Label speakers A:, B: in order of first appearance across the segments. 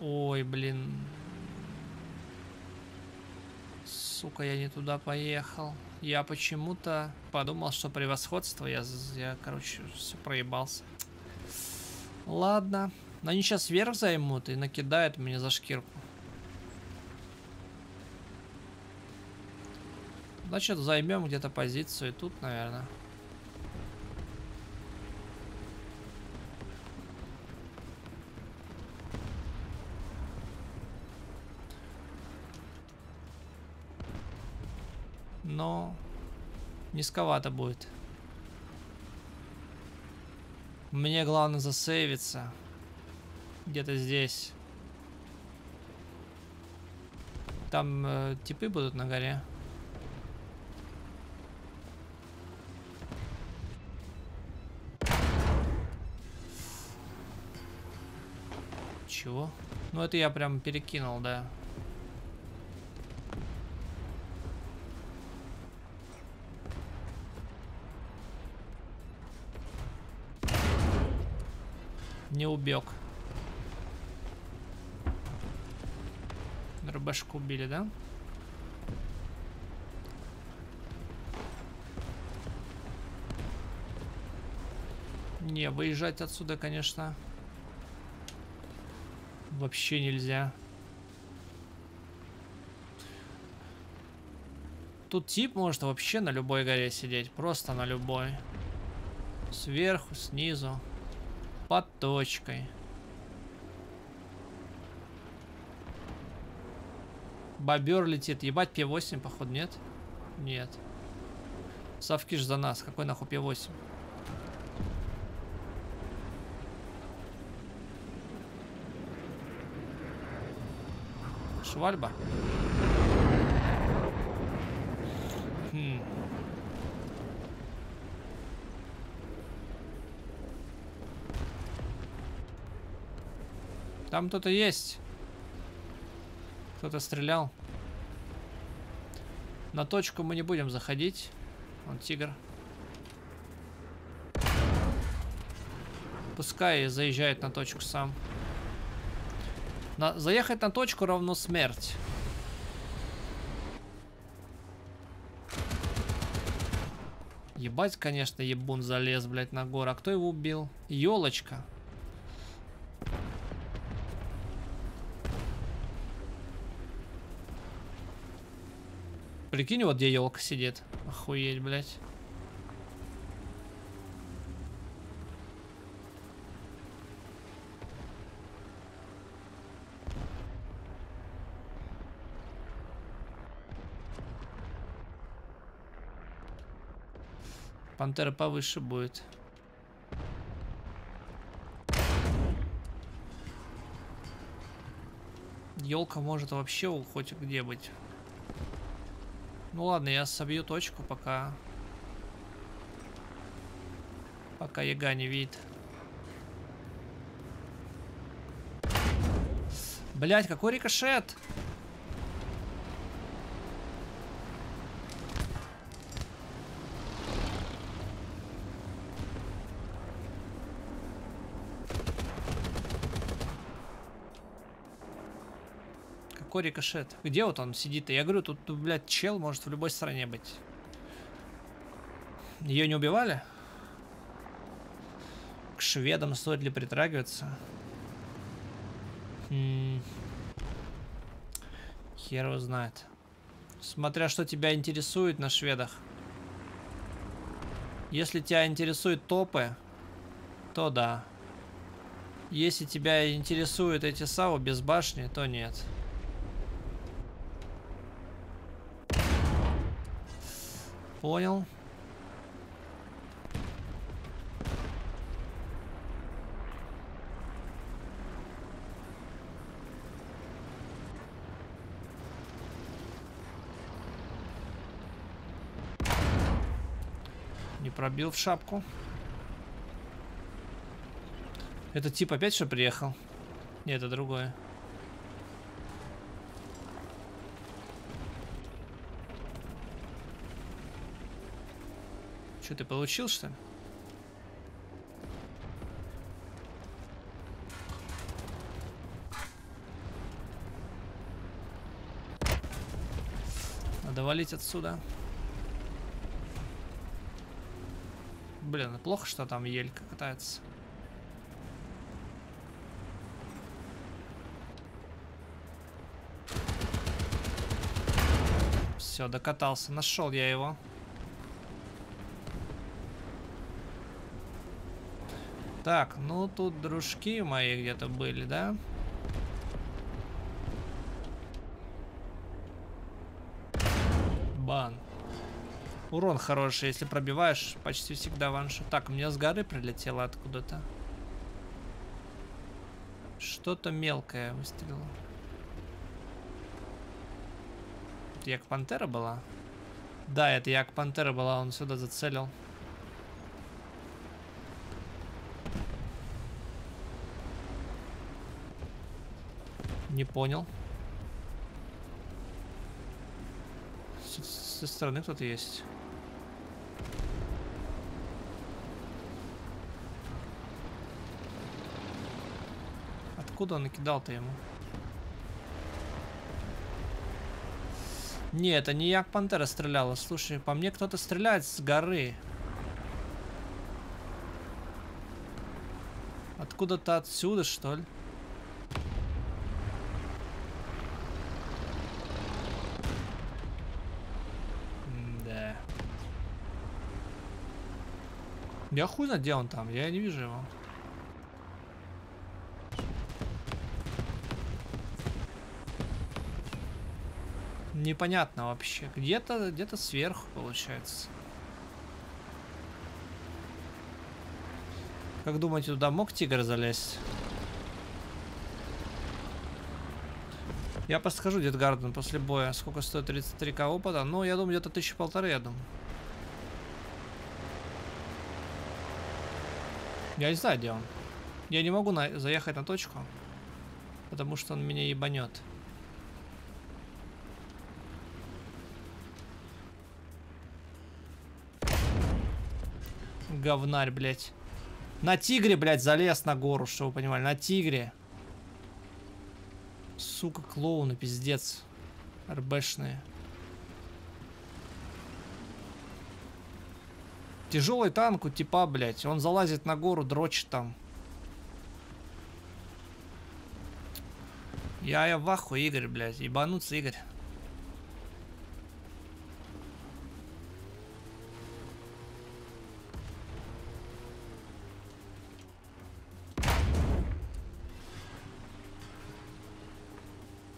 A: Ой, блин. Сука, я не туда поехал. Я почему-то подумал, что превосходство. Я, я короче, все проебался. Ладно. Но они сейчас вверх займут и накидают мне за шкирку. Значит, займем где-то позицию тут, наверное. Но низковато будет. Мне главное засейвиться. Где-то здесь. Там э, типы будут на горе. Чего? Ну это я прям перекинул, да. Не убег. РБшку убили, да? Не, выезжать отсюда, конечно, вообще нельзя. Тут тип может вообще на любой горе сидеть, просто на любой. Сверху, снизу, под точкой. Бобер летит. Ебать, П8, походу, нет? Нет. Совки ж за нас. Какой нахуй П8? Швальба? Там кто-то есть. Кто-то стрелял. На точку мы не будем заходить. Он тигр. Пускай заезжает на точку сам. На, заехать на точку равно смерть. Ебать, конечно, ебун залез, блядь, на гору. А кто его убил? Елочка. Прикинь, вот где елка сидит. Охуеть, блядь. Пантера повыше будет. Елка может вообще хоть где быть. Ну ладно, я собью точку, пока... Пока яга не видит. Блять, какой рикошет! Какой рикошет? Где вот он сидит? Я говорю, тут, блядь, чел может в любой стране быть. Ее не убивали? К шведам стоит ли притрагиваться? Хм. Хер его знает. Смотря что тебя интересует на шведах. Если тебя интересуют топы, то да. Если тебя интересуют эти САУ без башни, то нет. Понял. Не пробил в шапку. Это тип опять что приехал? Нет, это другое. Что, ты получил, что ли? Надо валить отсюда. Блин, ну плохо, что там елька катается. Все, докатался. Нашел я его. Так, ну тут дружки мои где-то были, да? Бан. Урон хороший, если пробиваешь, почти всегда ваншот. Так, у меня с горы прилетело откуда-то. Что-то мелкое выстрелило. Это Як Пантера была? Да, это Як Пантера была, он сюда зацелил. Не понял. Со стороны кто-то есть. Откуда он накидал-то ему? Не, это не Як Пантера стреляла. Слушай, по мне кто-то стреляет с горы. Откуда-то отсюда, что ли? Да. Я хуй знает, где он там. Я не вижу его. Непонятно вообще. Где-то где-то сверху получается. Как думаете, туда мог тигр залезть? Я подскажу Дедгарден после боя. Сколько стоит 33к опыта? Ну, я думаю, где-то тысячи полторы, я думаю. Я не знаю, где он. Я не могу на заехать на точку, потому что он меня ебанет. Говнарь, блядь. На тигре, блядь, залез на гору, что вы понимали. На тигре. Сука, клоуны, пиздец. РБшные. Тяжелый танк у типа, блядь. Он залазит на гору, дрочит там. Я, я в ахуе, Игорь, блядь. Ебануться, Игорь.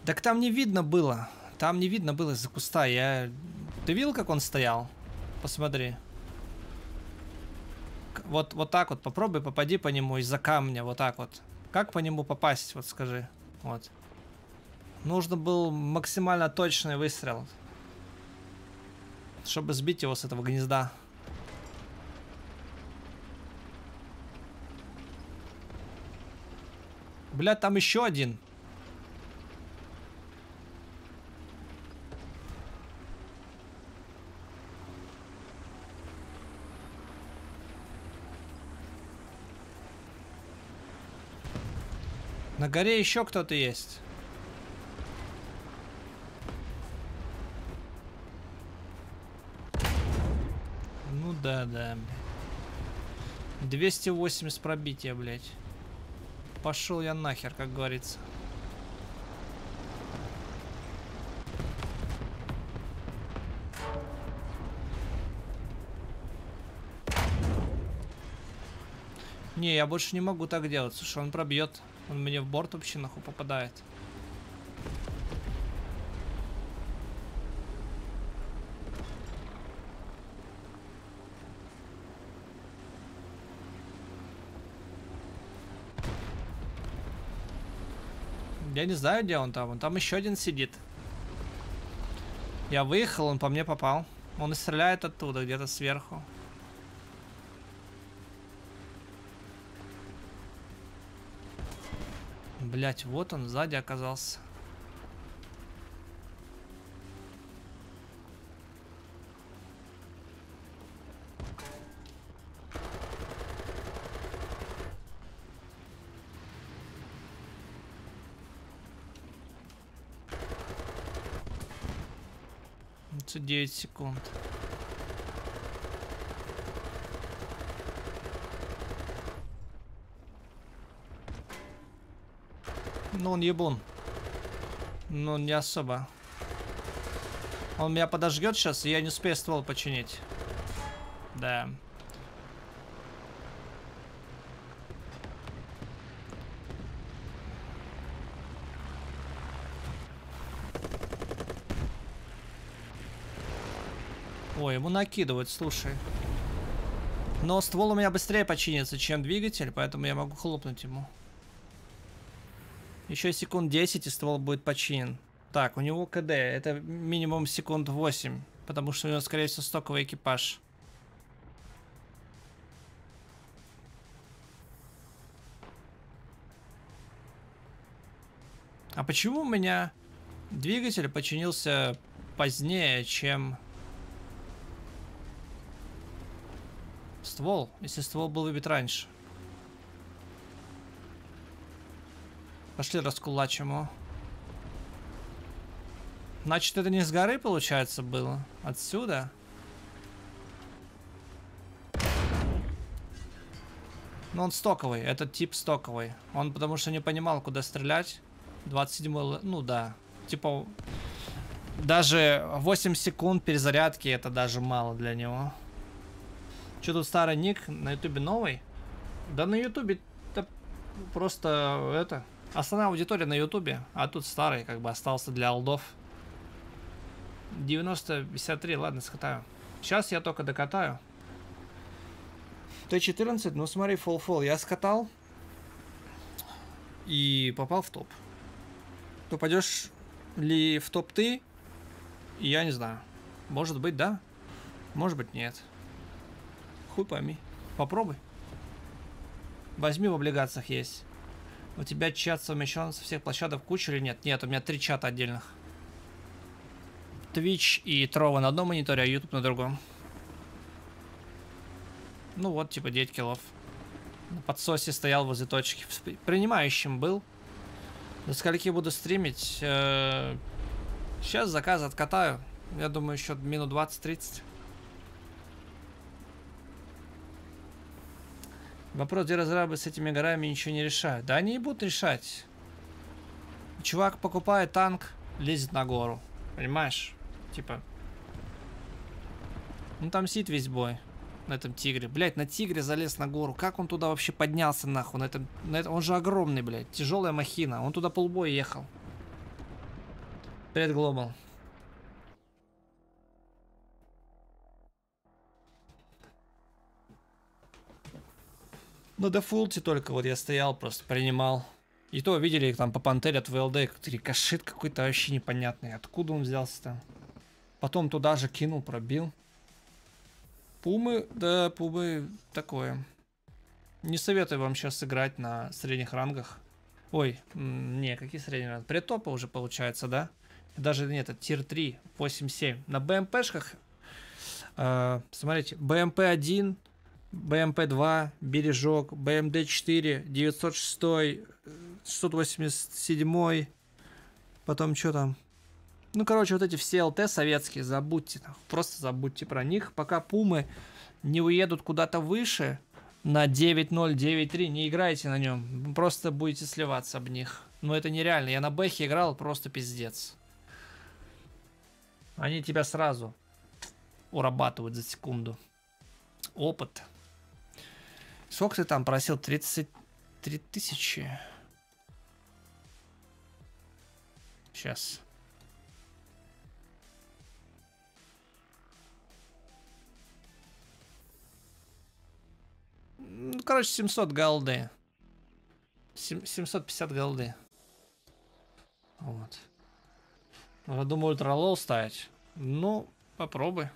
A: Так там не видно было. Там не видно было из-за куста. Я... Ты видел, как он стоял? Посмотри. Вот, вот так вот. Попробуй попади по нему из-за камня. Вот так вот. Как по нему попасть? Вот скажи. Вот. Нужно был максимально точный выстрел. Чтобы сбить его с этого гнезда. Блядь, там еще один. На горе еще кто-то есть. Ну да, да. 280 пробития, блядь. Пошел я нахер, как говорится. Не, я больше не могу так делать. Слушай, он пробьет. Он мне в борт вообще нахуй попадает. Я не знаю, где он там. Он там еще один сидит. Я выехал, он по мне попал. Он и стреляет оттуда, где-то сверху. Блять, вот он сзади оказался. 39 секунд. Ну, он ебун. Ну, не особо. Он меня подожгет сейчас, и я не успею ствол починить. Да. Ой, ему накидывают, слушай. Но ствол у меня быстрее починится, чем двигатель, поэтому я могу хлопнуть ему. Еще секунд 10 и ствол будет починен. Так, у него КД. Это минимум секунд 8. Потому что у него, скорее всего, стоковый экипаж. А почему у меня двигатель починился позднее, чем ствол? Если ствол был выбит раньше. Пошли раскулачим его. Значит, это не с горы, получается, было? Отсюда? Ну, он стоковый. Этот тип стоковый. Он потому что не понимал, куда стрелять. 27 ну да. Типа, даже 8 секунд перезарядки, это даже мало для него. Что тут старый ник? На ютубе новый? Да на ютубе просто это... Основная аудитория на ютубе, а тут старый как бы остался для алдов. 90-53, ладно, скатаю. Сейчас я только докатаю. Т-14, ну смотри, фол-фол. Я скатал и попал в топ. Попадешь ли в топ ты? Я не знаю. Может быть, да. Может быть, нет. Хуй пойми. Попробуй. Возьми в облигациях есть. У тебя чат совмещен со всех площадок куча или нет? Нет, у меня три чата отдельных. Twitch и Трова на одном мониторе, а YouTube на другом. Ну вот, типа 9 киллов. На подсосе стоял возле точки. Принимающим был. До скольки буду стримить? Сейчас заказ откатаю. Я думаю, еще минут 20-30. Вопрос, где разрабы с этими горами ничего не решают. Да они и будут решать. Чувак покупает танк, лезет на гору. Понимаешь? Типа. Ну там сидит весь бой. На этом тигре. Блять, на тигре залез на гору. Как он туда вообще поднялся нахуй? На этом, на этом, он же огромный, блядь. Тяжелая махина. Он туда полбоя ехал. Привет, Глобал. На дефолте только вот я стоял, просто принимал. И то видели, там по пантере от ВЛД рикошет какой-то вообще непонятный. Откуда он взялся там? Потом туда же кинул, пробил. Пумы, да, пумы такое. Не советую вам сейчас играть на средних рангах. Ой, не, какие средние ранги? Предтопа уже получается, да? Даже нет, это тир 3, 8-7. На БМПшках, э, смотрите, БМП-1, БМП-2, Бережок, БМД-4, 906, 687, потом что там? Ну, короче, вот эти все ЛТ советские, забудьте, просто забудьте про них. Пока Пумы не уедут куда-то выше, на 9.0, 9.3, не играйте на нем. Просто будете сливаться об них. Но это нереально. Я на Бэхе играл, просто пиздец. Они тебя сразу урабатывают за секунду. Опыт. Сколько ты там просил? 33 тысячи. Сейчас. Ну, короче, 700 голды. 750 голды. Вот. Я думаю, ультралол ставить. Ну, попробуй.